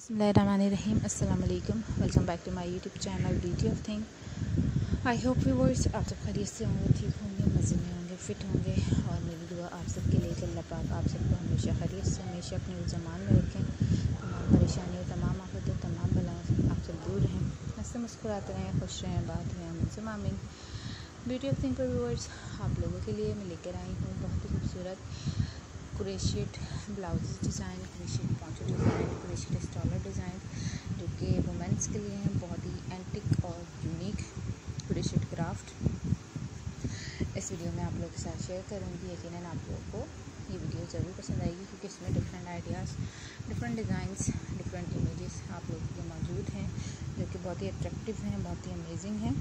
Assalamu alaikum welcome back to my YouTube channel, beauty of thing I hope viewers आप सब खरीद से होंगे, ठीक होंगे, मज़े में होंगे फिट होंगे। और मेरी दुआ आप सबके लिए कि अल्लाह पाक आप सबको हमेशा खरीद से, हमेशा अपने जमान में रखें। तमाम परेशानियों, तमाम आफतों, तमाम बलाओं आप सब दूर रहें। हँसते मुस्कुराते रहें, खुश रहें, बात रहें मुझसे मामिन। ब्यूटी ऑफ़ थिंग पर व्यूवर्स आप लोगों के लिए मैं लेकर आई हूँ बहुत ही खूबसूरत crochet blouse design crochet poncho design crochet stole design जो कि वुमेंस के लिए हैं, बहुत ही एंटिक और यूनिक क्रेशियट क्राफ्ट इस वीडियो में आप लोगों के साथ शेयर करूँगी यकीन आप लोगों को ये वीडियो ज़रूर पसंद आएगी, क्योंकि इसमें different ideas different designs different images आप लोगों के मौजूद हैं, जो कि बहुत ही अट्रैक्टिव हैं, बहुत ही अमेजिंग हैं।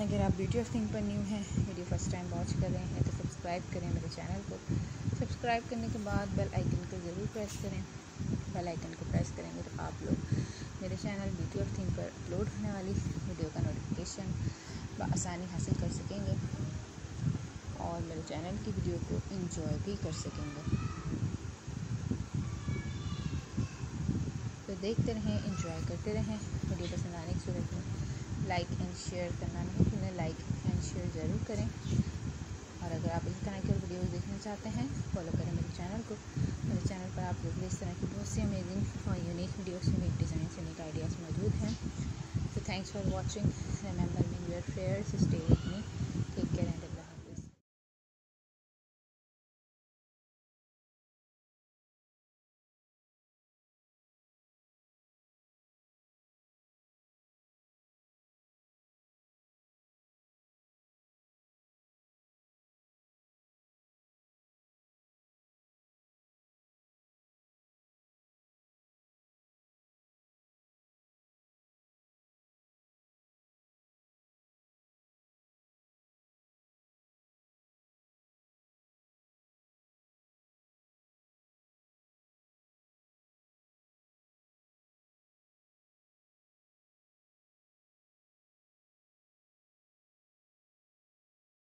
अगर आप ब्यूटी ऑफ़ थिंग पर न्यू हैं वीडियो फ़र्स्ट टाइम वॉच कर रहे हैं तो सब्सक्राइब करें मेरे चैनल को। सब्सक्राइब करने के बाद बेल आइकन को ज़रूर प्रेस करें। बेल आइकन को प्रेस करेंगे तो आप लोग मेरे चैनल ब्यूटी ऑफ़ थिंग पर अपलोड होने वाली वीडियो का नोटिफिकेशन आसानी हासिल कर सकेंगे और मेरे चैनल की वीडियो को इंजॉय भी कर सकेंगे। तो देखते रहें इंजॉय करते रहें। वीडियो पसंद आने की सूरत में लाइक एंड शेयर करना नहीं भूलें। लाइक एंड शेयर ज़रूर करें। और अगर आप वीडियोस देखना चाहते हैं फॉलो करें मेरे चैनल को। मेरे चैनल पर आप लोग इस तरह की बहुत सी अमेजिंग और unique videos unique design unique ideas मौजूद हैं। तो thanks for watching remember me your fair stay with me take care